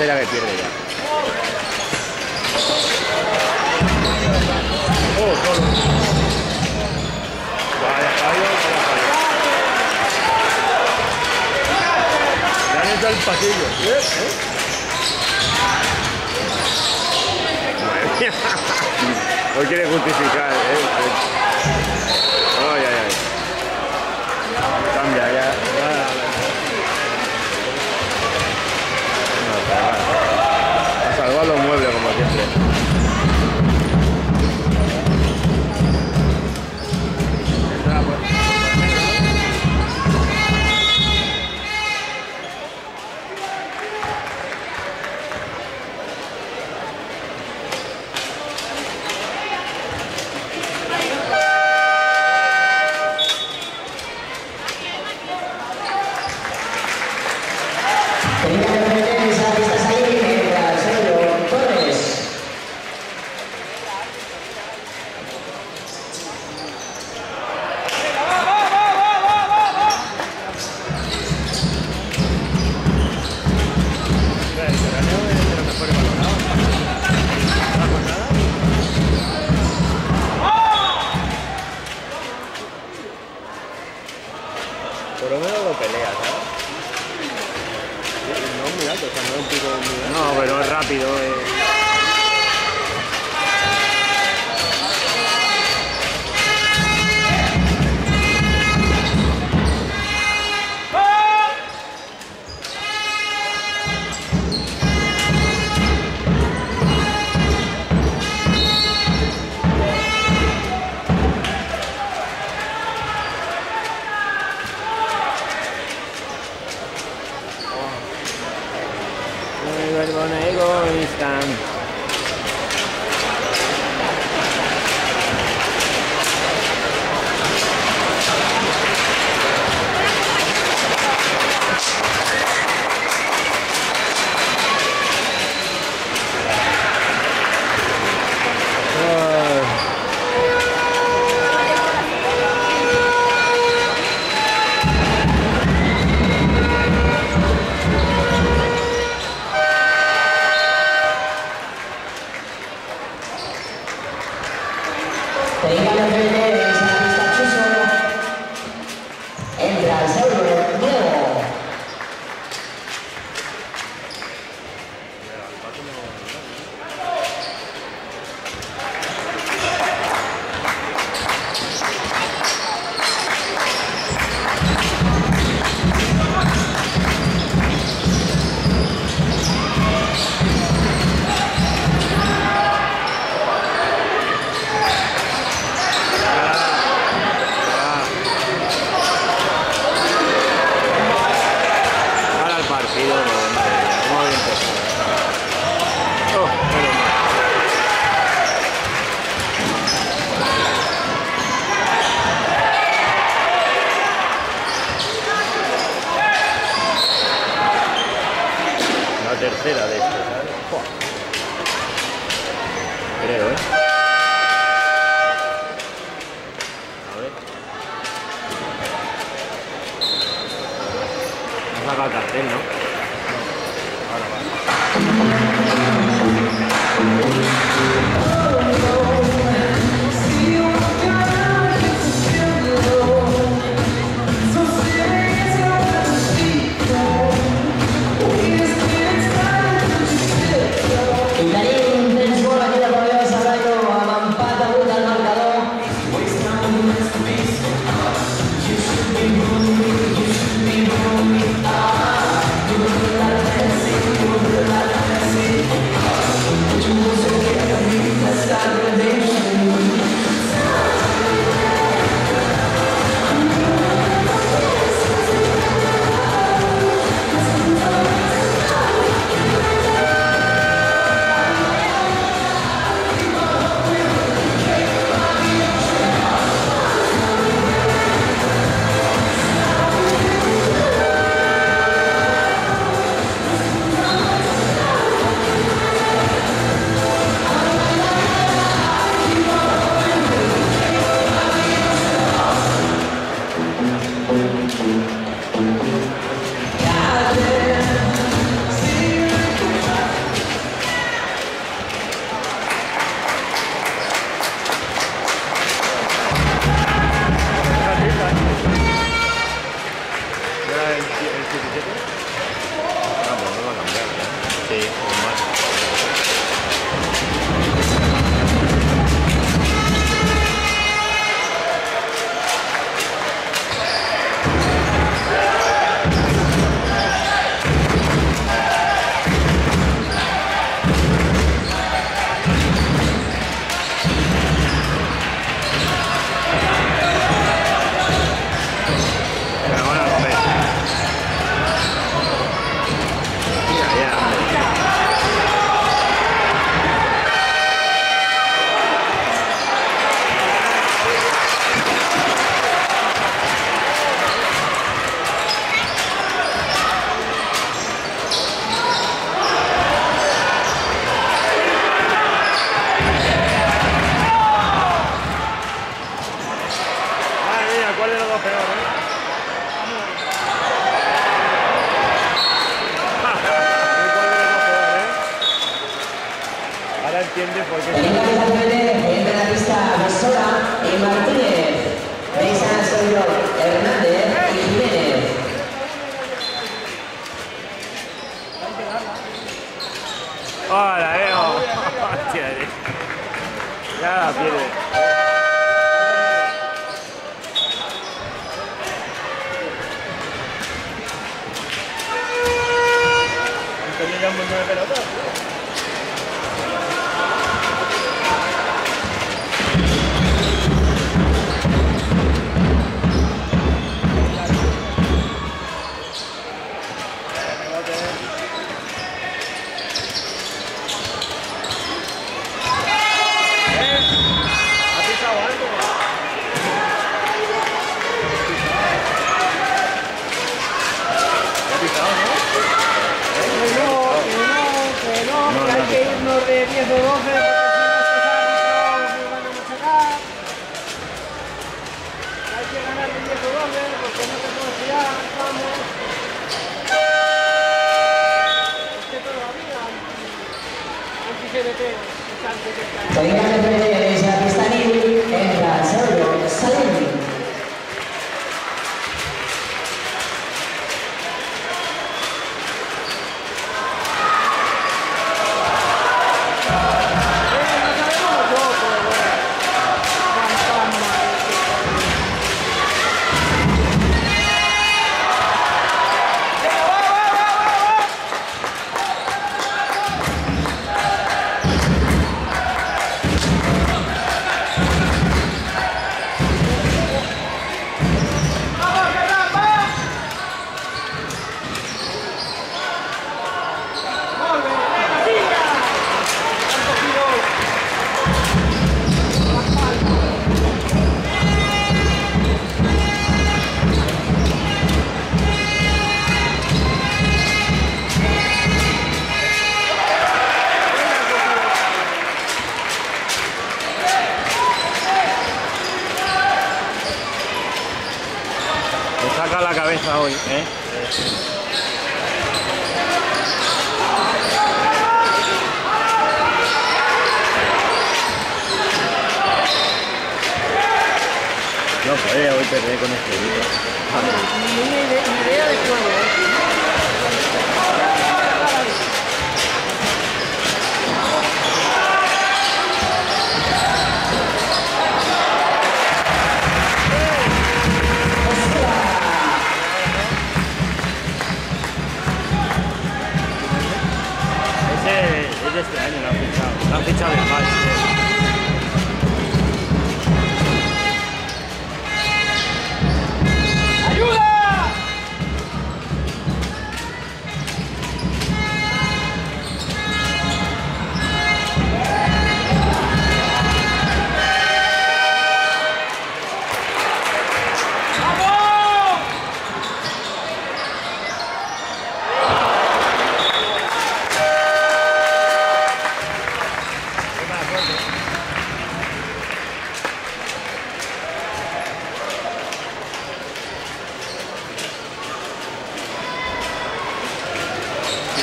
tercera que pierde ya. Oh, vaya fallo, vaya fallo. Le han hecho el pasillo. ¿Eh? ¿Eh? Quiere justificar, ¿eh? Ay, ay, ay. Cambia, ya. a salvar los muebles como siempre. Yang menggunakan apa?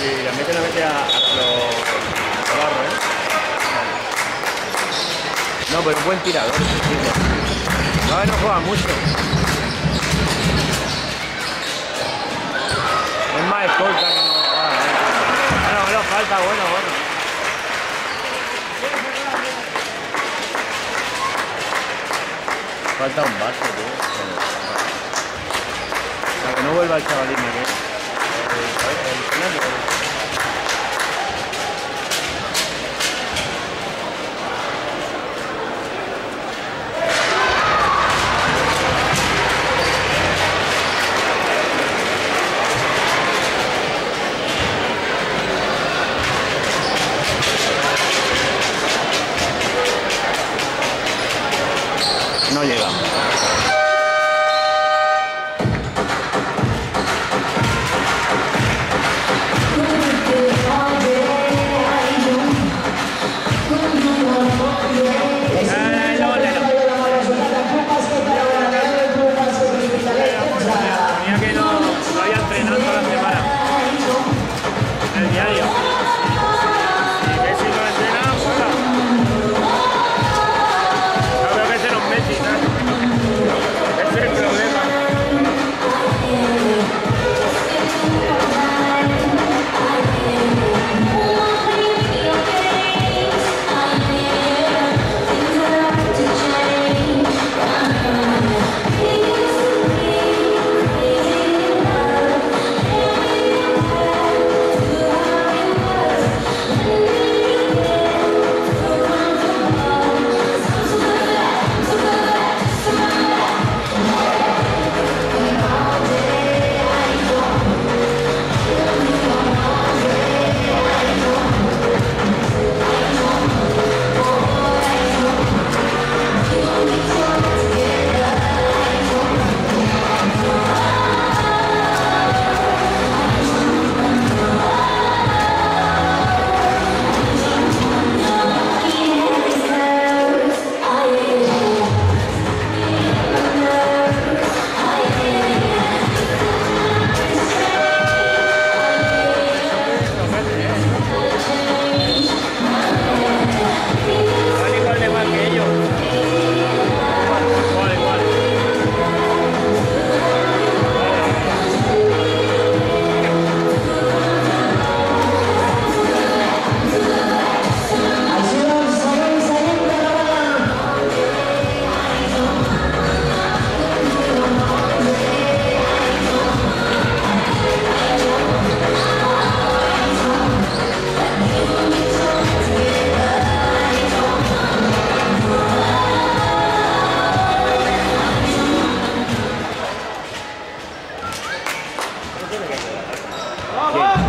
Si la mete, la mete a, a lo, a barro, ¿eh? No, pero un buen tirador, ver, no juega mucho. Es más escolta que no. Ah, eh. Bueno, bueno, falta, bueno, bueno. Falta un base, tío. Para que no vuelva el chavalín, ¿eh? El Get it.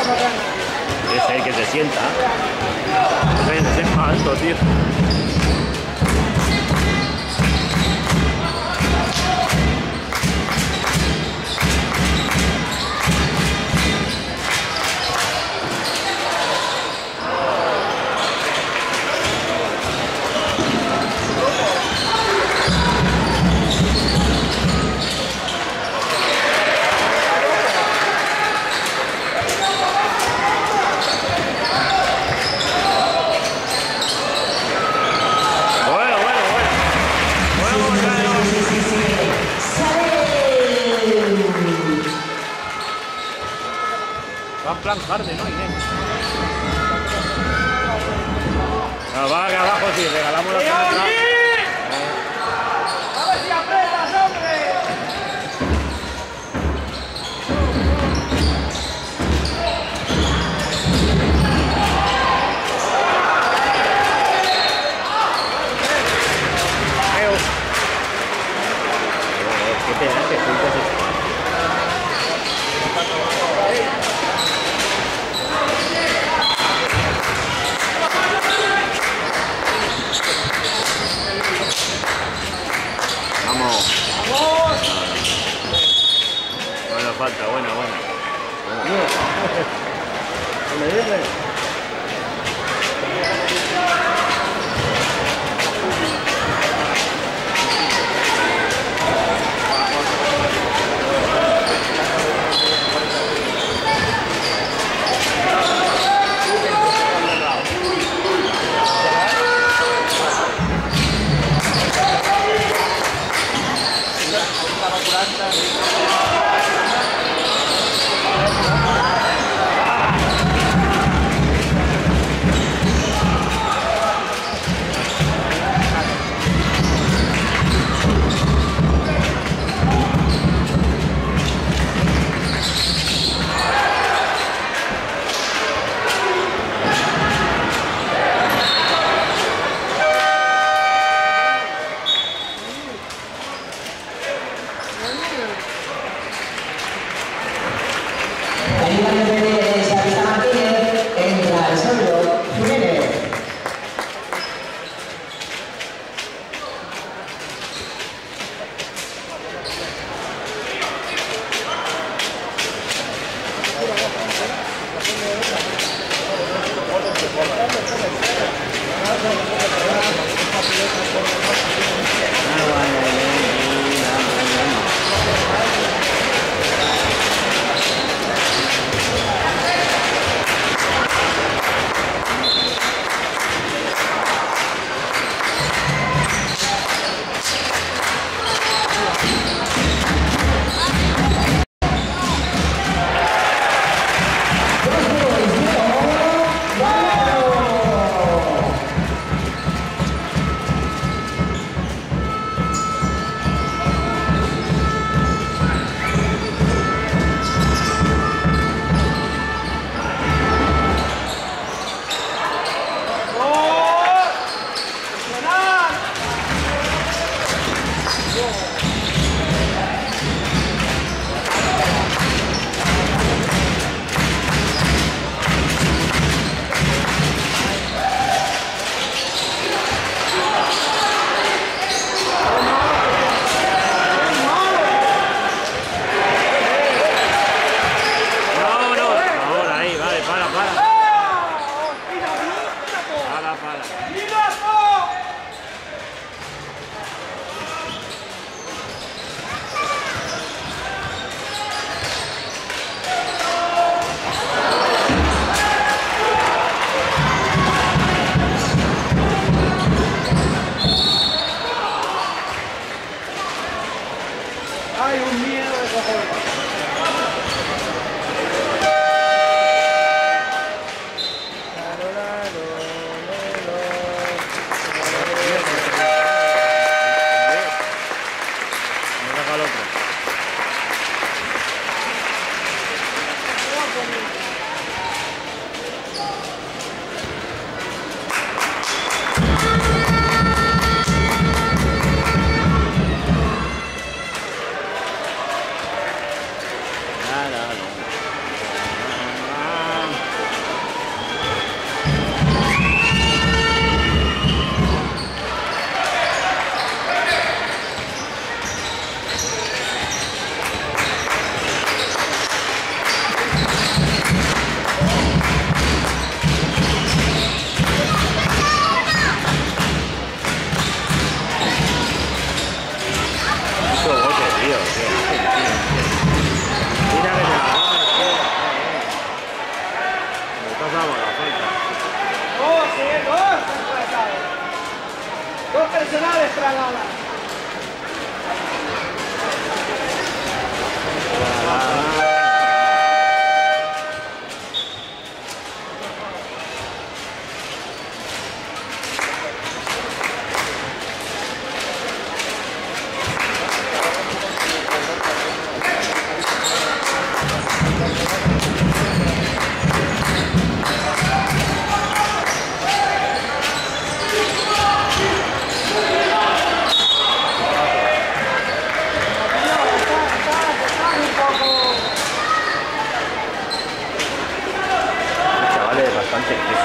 Ese que se sienta. Ese es alto, tío. plan tarde, ¿no, Inés? Ah, abajo sí. mesmo, hein? Es bastante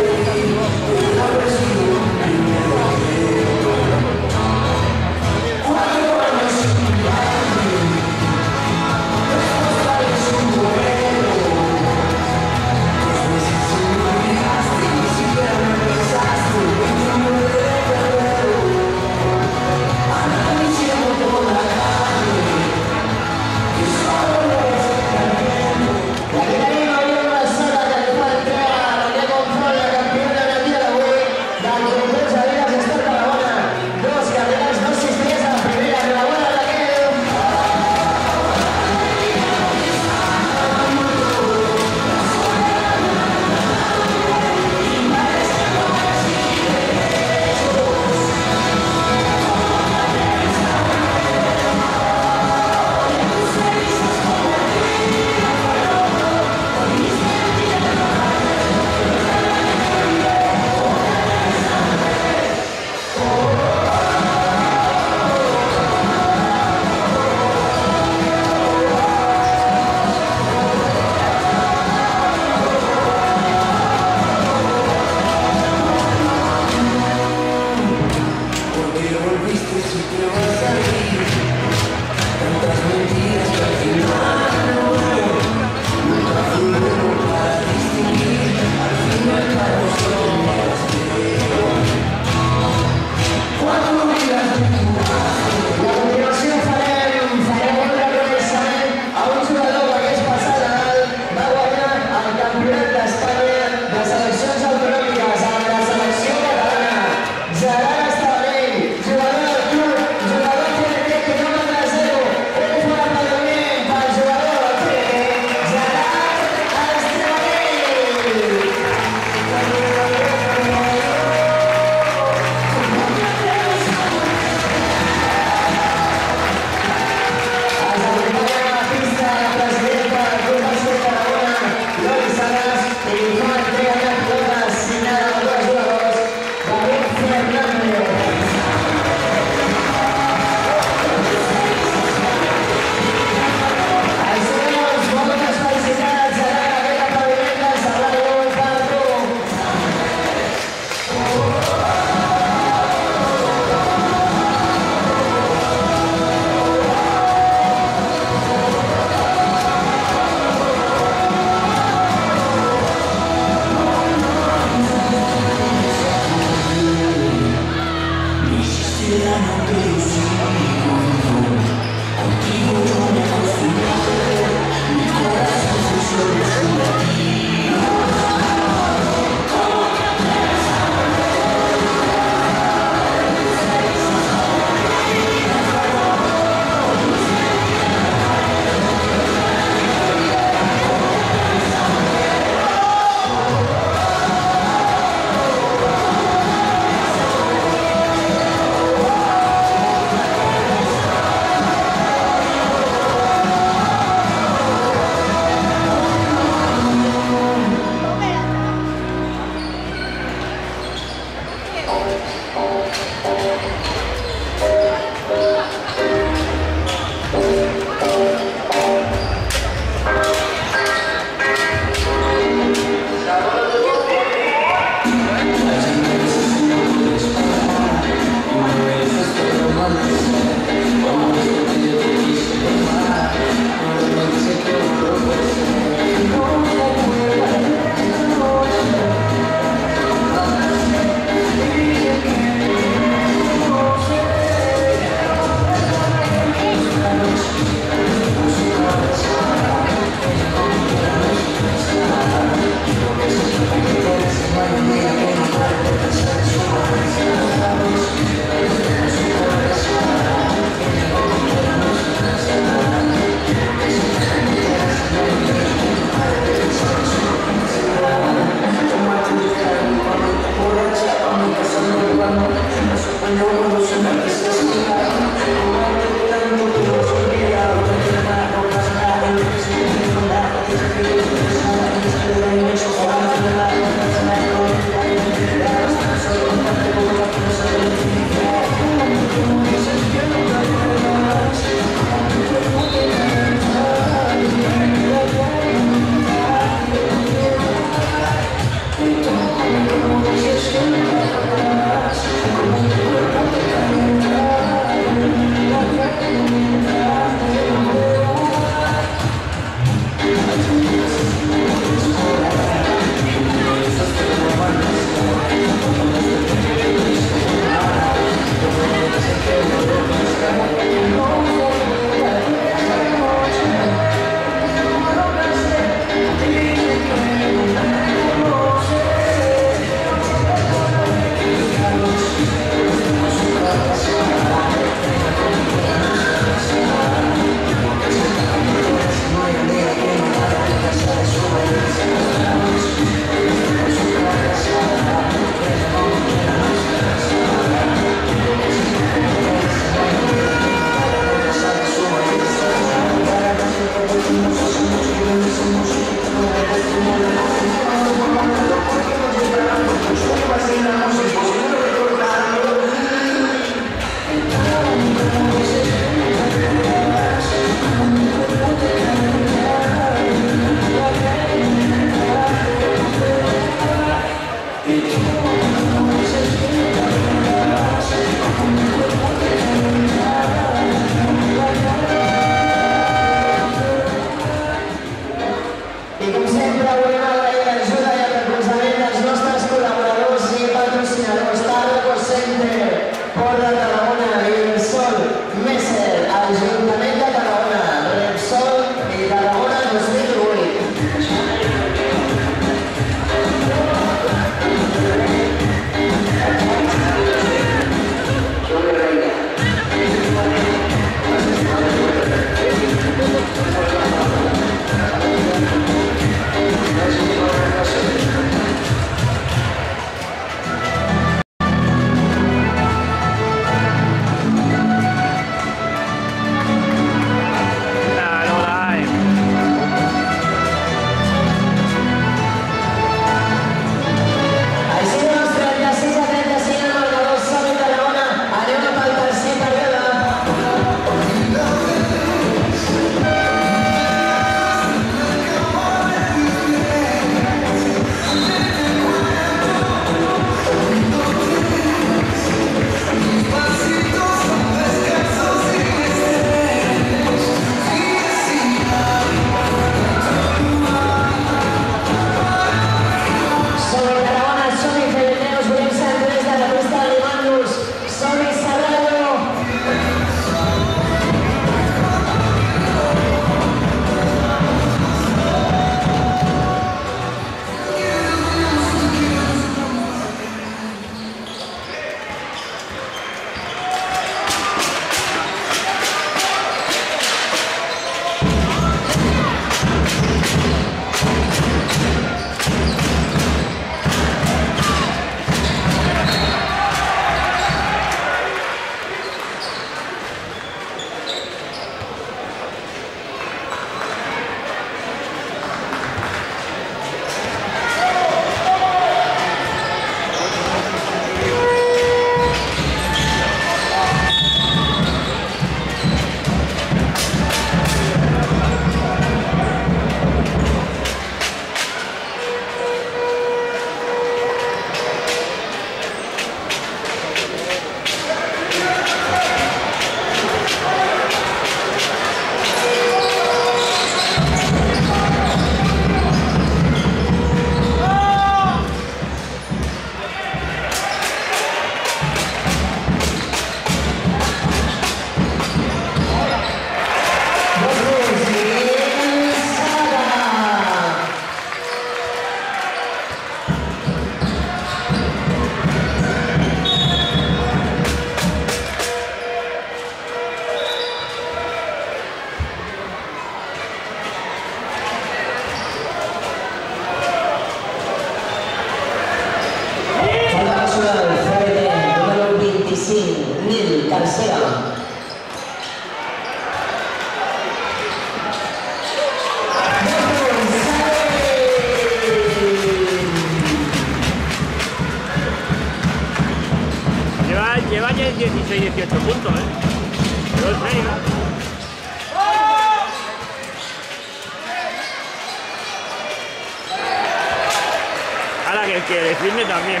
Ahora que el que defiende también.